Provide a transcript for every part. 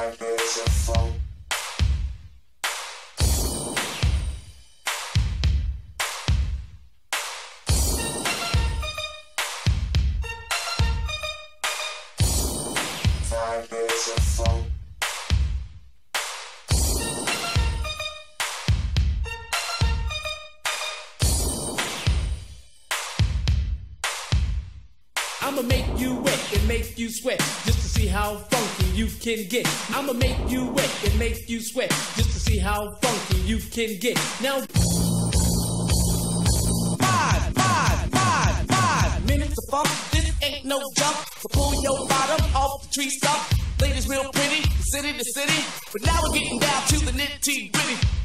Vibration Vibration I'ma make you wet and make you sweat just to see how funky you can get. I'ma make you wet and make you sweat just to see how funky you can get. Now, five, five, five, five minutes of funk. This ain't no jump. So pull your bottom off the tree stump. Ladies real pretty, city to city. But now we're getting down to the nitty gritty.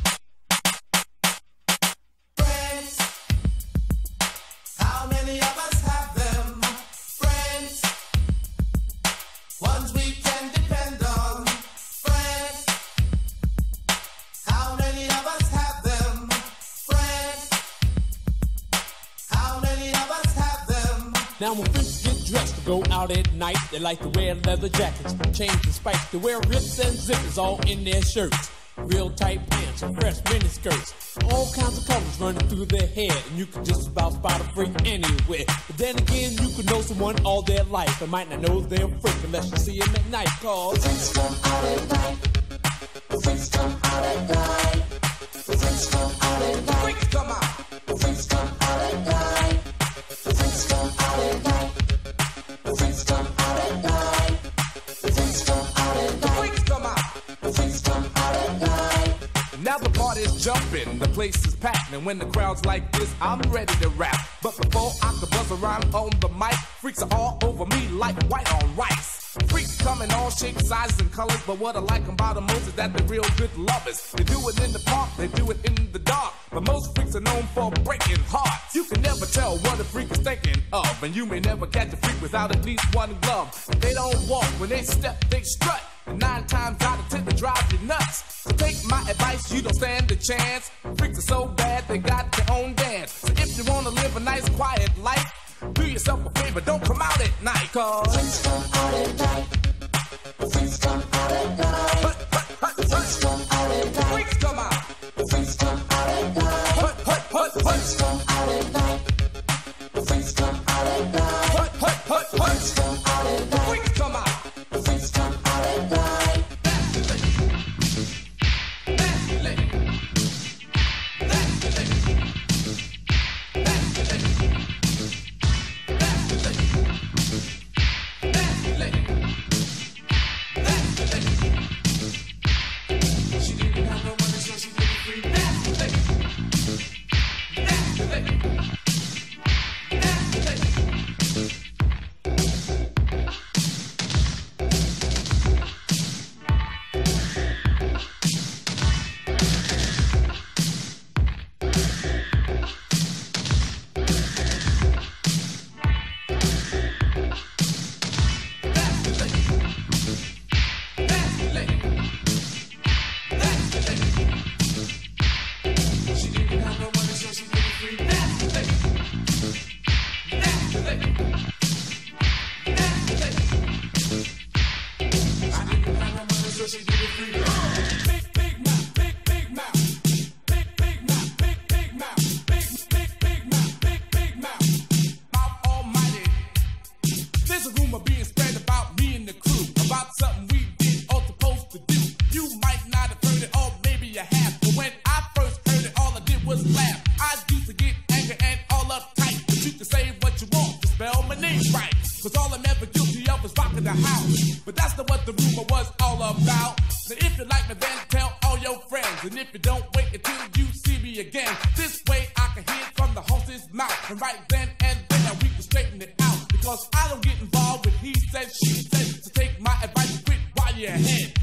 Now when freaks get dressed to go out at night, they like to wear leather jackets, chains and spikes. They wear rips and zippers all in their shirts. Real tight pants and fresh mini skirts. All kinds of colors running through their hair, and you can just about spot a freak anywhere. But then again, you could know someone all their life and might not know they're a freak unless you see them at night. Cause Freaks come out at night. Freaks come out at night. Freaks come out at night. Freaks come out. Place is packed, and when the crowd's like this, I'm ready to rap. But before I can buzz around on the mic, freaks are all over me like white on rice. Freaks come in all shapes, sizes, and colors, but what I like about them most is that they're real good lovers. They do it in the park, they do it in the dark, but most freaks are known for breaking hearts. You can never tell what a freak is thinking of, and you may never catch a freak without at least one glove. They don't walk, when they step, they strut. Nine times out of ten, they drive you nuts. So take my advice, you don't stand a chance. Freaks are so bad, they got their own dance. So if you wanna live a nice, quiet life, do yourself a favor, don't come out at night. Cause Freaks come out at night. Freaks come out at night. Freaks come out at night. Freaks come out. Freaks come out at night. Freaks come out at night. Freaks come out at night. Freaks come out at night. Freaks come out. Freaks come out house. But that's not what the rumor was all about. Now if you like me, then tell all your friends. And if you don't, wait until you see me again. This way I can hear from the horse's mouth. And right then and there we can straighten it out. Because I don't get involved with he said, she said. So take my advice and quit while you're ahead.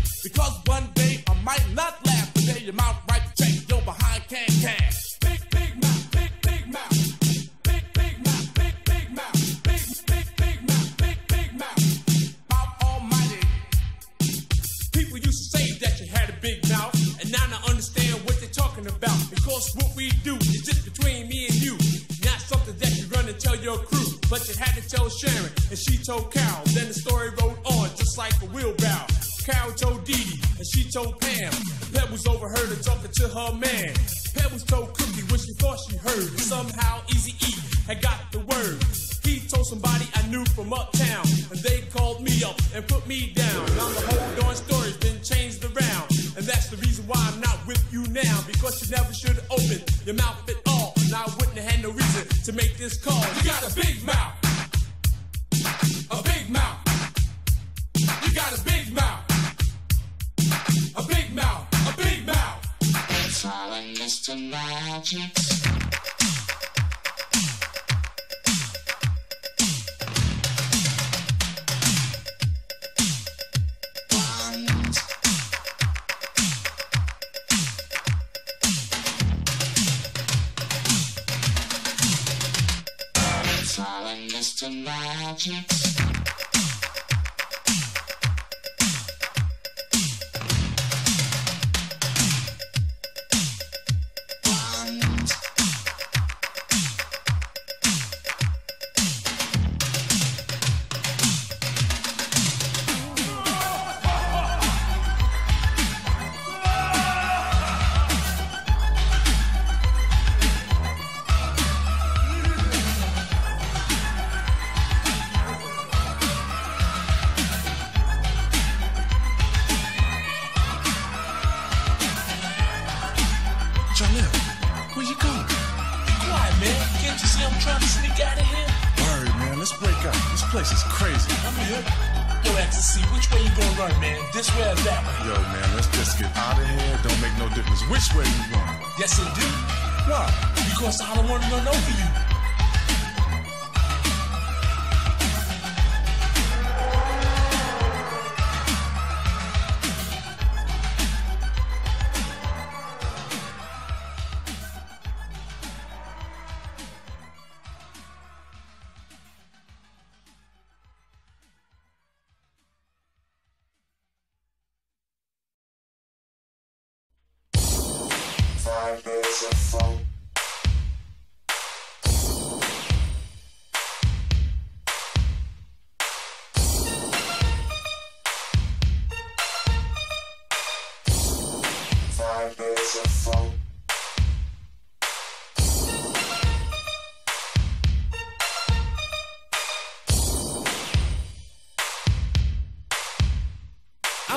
Your crew. But you had to tell Sharon, and she told Carol. Then the story wrote on, just like a wheelbarrow. Carol told Dee Dee, and she told Pam. Pebbles overheard her talking to her man. Pebbles told Cookie what she thought she heard. Somehow Easy E had got the word. He told somebody I knew from uptown, and they called me up and put me down. Now the whole darn story's been changed around, and that's the reason why I'm not with you now. Because you never should opened your mouth at I wouldn't have had no reason to make this call. You got a big mouth, a big mouth. You got a big mouth, a big mouth, a big mouth. Falling Mr. Magic. Magic. Trying to sneak out of here? Word, man, let's break up. This place is crazy. I'm here. Yo, Ecstasy, which way you gonna run, man? This way or that way? Yo, man, let's just get out of here. Don't make no difference which way you run. Yes, it do. Why? Because I don't want to run over you. Five days of fun.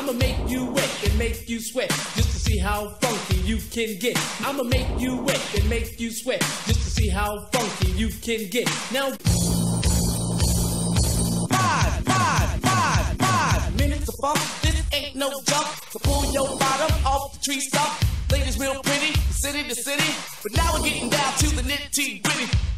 I'ma make you wet and make you sweat just to see how funky you can get. I'ma make you wet and make you sweat just to see how funky you can get. Now, five, five, five, five minutes of fun. This ain't no jump. So pull your bottom off the tree stump. Ladies real pretty, city to city. But now we're getting down to the nitty gritty.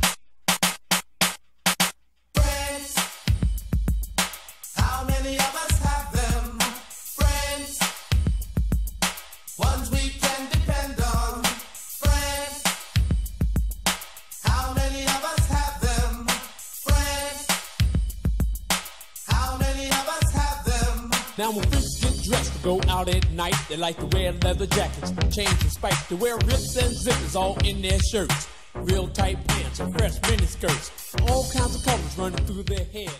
Now when freaks get dressed to go out at night, they like to wear leather jackets, chains and spikes. They wear rips and zippers all in their shirts. Real tight pants and fresh mini skirts. All kinds of colors running through their hair.